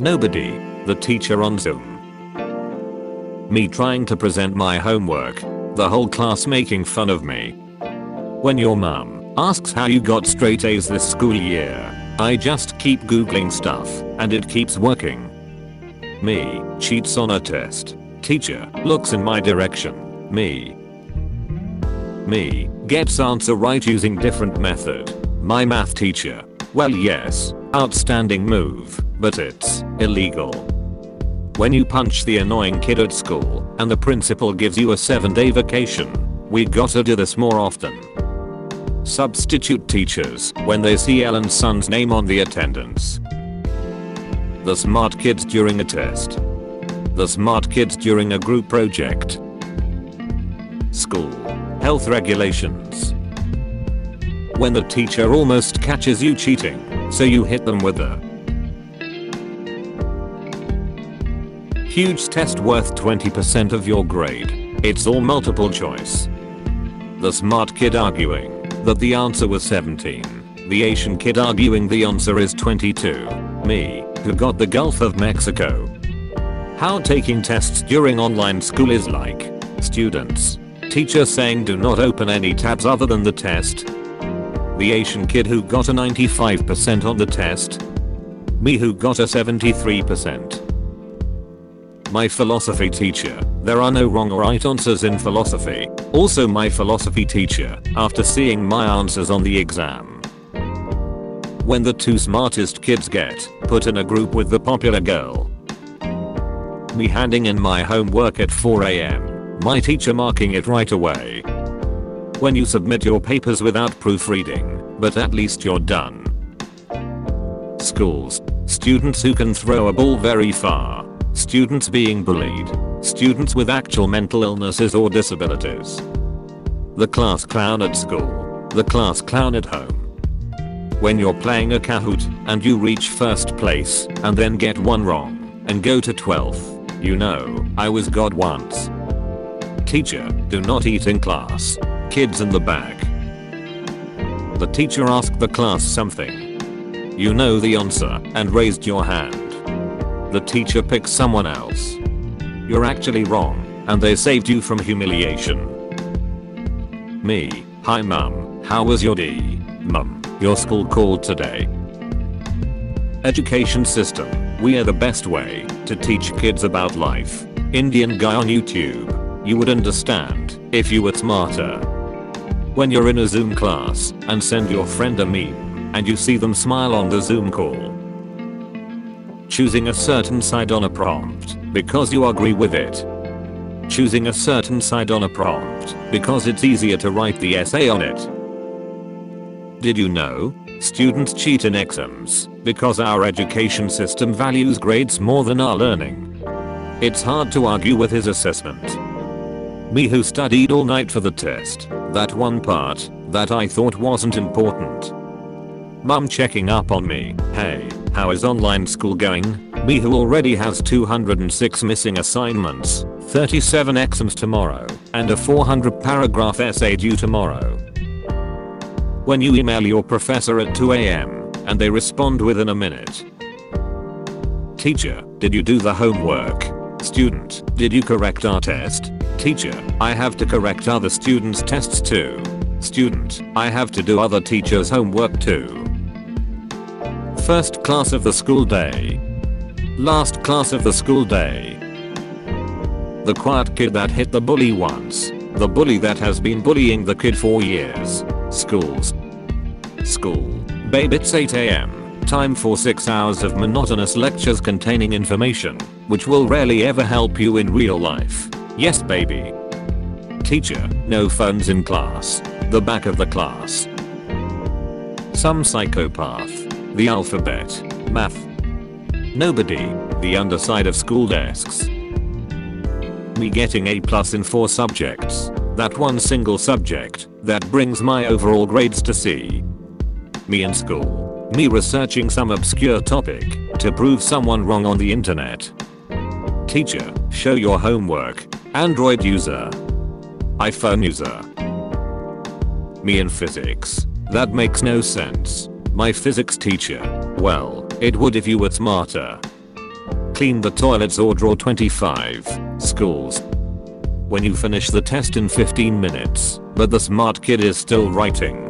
Nobody. The teacher on Zoom. Me trying to present my homework. The whole class making fun of me. When your mum asks how you got straight A's this school year, I just keep googling stuff and it keeps working. Me cheats on a test. Teacher looks in my direction. Me. Me gets answer right using different method. My math teacher. Well yes, outstanding move, but it's illegal. When you punch the annoying kid at school and the principal gives you a 7 day vacation. We gotta do this more often. Substitute teachers when they see Elon's son's name on the attendance. The smart kids during a test. The smart kids during a group project. School. Health regulations. When the teacher almost catches you cheating, so you hit them with a Huge test worth 20% of your grade. It's all multiple choice. The smart kid arguing that the answer was 17. The Asian kid arguing the answer is 22. Me, who got the Gulf of Mexico. How taking tests during online school is like. Students. Teacher saying do not open any tabs other than the test. The Asian kid who got a 95% on the test. Me who got a 73% my philosophy teacher. There are no wrong or right answers in philosophy. Also my philosophy teacher, after seeing my answers on the exam. When the two smartest kids get put in a group with the popular girl. Me handing in my homework at 4am. My teacher marking it right away. When you submit your papers without proofreading, but at least you're done. Schools. Students who can throw a ball very far students being bullied, students with actual mental illnesses or disabilities. The class clown at school, the class clown at home. When you're playing a Kahoot and you reach first place and then get one wrong and go to 12th, you know, I was God once. Teacher, do not eat in class. Kids in the back. The teacher asked the class something. You know the answer and raised your hand the teacher picks someone else. You're actually wrong, and they saved you from humiliation. Me, hi mum, how was your day? Mum, your school called today. Education system, we are the best way to teach kids about life. Indian guy on YouTube. You would understand if you were smarter. When you're in a Zoom class and send your friend a meme and you see them smile on the Zoom call, Choosing a certain side on a prompt because you agree with it. Choosing a certain side on a prompt because it's easier to write the essay on it. Did you know? Students cheat in exams because our education system values grades more than our learning. It's hard to argue with his assessment. Me who studied all night for the test, that one part that I thought wasn't important. Mum checking up on me, hey, how is online school going? Me who already has 206 missing assignments, 37 exams tomorrow, and a 400 paragraph essay due tomorrow. When you email your professor at 2am, and they respond within a minute. Teacher, did you do the homework? Student, did you correct our test? Teacher, I have to correct other students' tests too. Student, I have to do other teachers' homework too. First class of the school day. Last class of the school day. The quiet kid that hit the bully once. The bully that has been bullying the kid for years. Schools. School. Babe it's 8am. Time for 6 hours of monotonous lectures containing information, which will rarely ever help you in real life. Yes baby. Teacher, no phones in class. The back of the class. Some psychopath the alphabet, math. Nobody, the underside of school desks. Me getting A plus in 4 subjects, that one single subject, that brings my overall grades to C. Me in school, me researching some obscure topic, to prove someone wrong on the internet. Teacher, show your homework, Android user. iPhone user. Me in physics, that makes no sense. My physics teacher. Well, it would if you were smarter. clean the toilets or draw 25 schools. When you finish the test in 15 minutes, but the smart kid is still writing.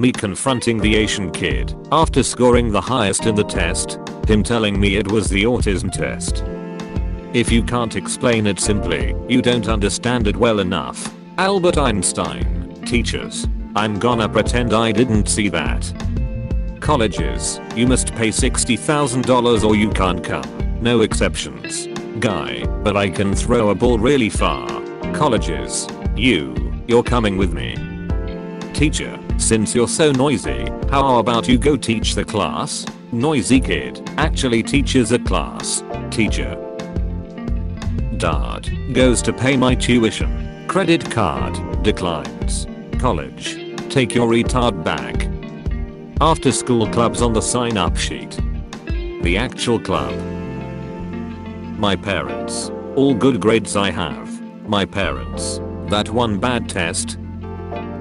Me confronting the Asian kid after scoring the highest in the test, him telling me it was the autism test. If you can't explain it simply, you don't understand it well enough. Albert Einstein, teachers. I'm gonna pretend I didn't see that. Colleges, you must pay $60,000 or you can't come. No exceptions. Guy, but I can throw a ball really far. Colleges, you, you're coming with me. Teacher, since you're so noisy, how about you go teach the class? Noisy kid actually teaches a class. Teacher. Dad goes to pay my tuition. Credit card declines. College. Take your retard back. After school clubs on the sign up sheet. The actual club. My parents. All good grades I have. My parents. That one bad test.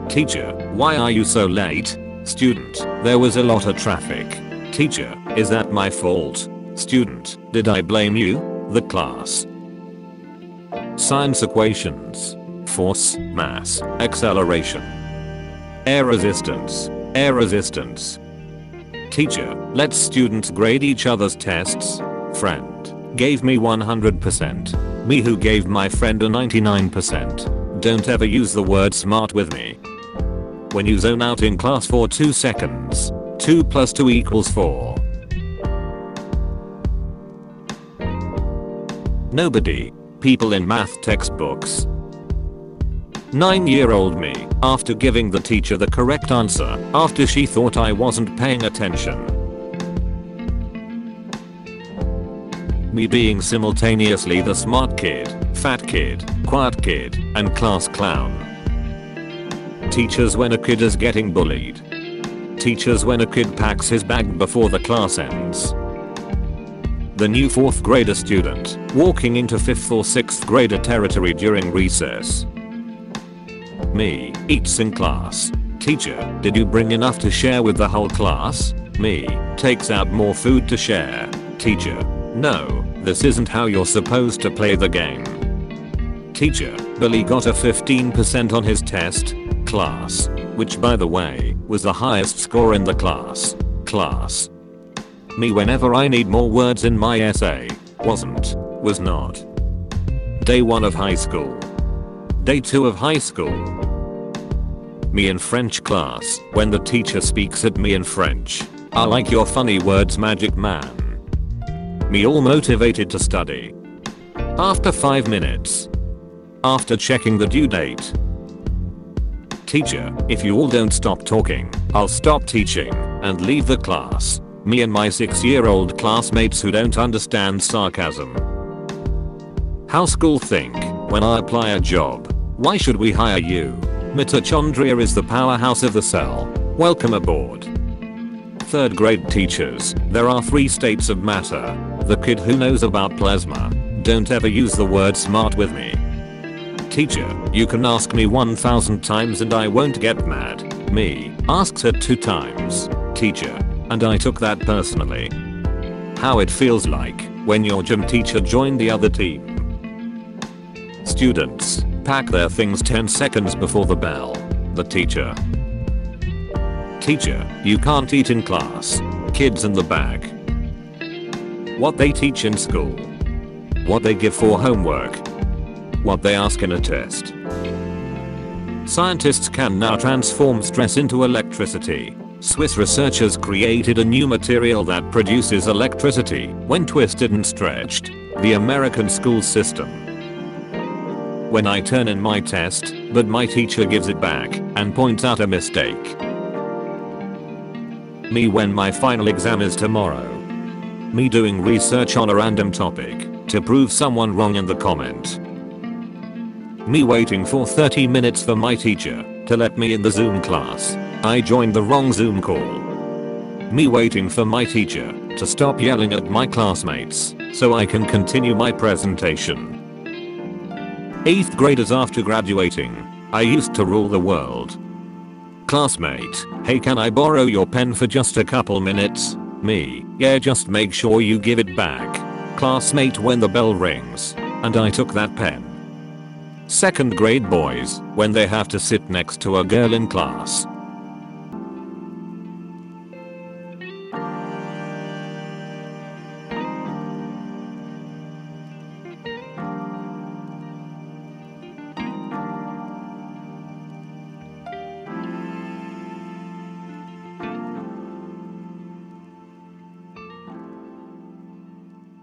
Teacher, why are you so late? Student, there was a lot of traffic. Teacher, is that my fault? Student, did I blame you? The class. Science equations. Force, mass, acceleration. Air resistance, air resistance. Teacher, let students grade each other's tests. Friend, gave me 100%. Me who gave my friend a 99%. Don't ever use the word smart with me. When you zone out in class for 2 seconds. 2 plus 2 equals 4. Nobody. People in math textbooks. 9 year old me, after giving the teacher the correct answer, after she thought I wasn't paying attention. Me being simultaneously the smart kid, fat kid, quiet kid, and class clown. Teachers when a kid is getting bullied. Teachers when a kid packs his bag before the class ends. The new 4th grader student, walking into 5th or 6th grader territory during recess. Me, eats in class. Teacher, did you bring enough to share with the whole class? Me, takes out more food to share. Teacher, no, this isn't how you're supposed to play the game. Teacher, Billy got a 15% on his test. Class. Which by the way, was the highest score in the class. Class. Me whenever I need more words in my essay. Wasn't. Was not. Day 1 of high school. Day 2 of high school. Me in French class, when the teacher speaks at me in French. I like your funny words magic man. Me all motivated to study. After 5 minutes. After checking the due date. Teacher, if you all don't stop talking, I'll stop teaching and leave the class. Me and my 6 year old classmates who don't understand sarcasm. How school think when I apply a job. Why should we hire you? Mitochondria is the powerhouse of the cell. Welcome aboard. Third grade teachers, there are three states of matter. The kid who knows about plasma. Don't ever use the word smart with me. Teacher, you can ask me 1000 times and I won't get mad. Me, asks her 2 times. Teacher. And I took that personally. How it feels like when your gym teacher joined the other team. Students, pack their things 10 seconds before the bell. The teacher. Teacher, you can't eat in class. Kids in the bag. What they teach in school. What they give for homework. What they ask in a test. Scientists can now transform stress into electricity. Swiss researchers created a new material that produces electricity when twisted and stretched. The American school system. When I turn in my test, but my teacher gives it back and points out a mistake. Me when my final exam is tomorrow. Me doing research on a random topic to prove someone wrong in the comment. Me waiting for 30 minutes for my teacher to let me in the Zoom class. I joined the wrong Zoom call. Me waiting for my teacher to stop yelling at my classmates so I can continue my presentation. 8th graders after graduating. I used to rule the world. Classmate, hey can I borrow your pen for just a couple minutes? Me, yeah just make sure you give it back. Classmate when the bell rings. And I took that pen. Second grade boys, when they have to sit next to a girl in class.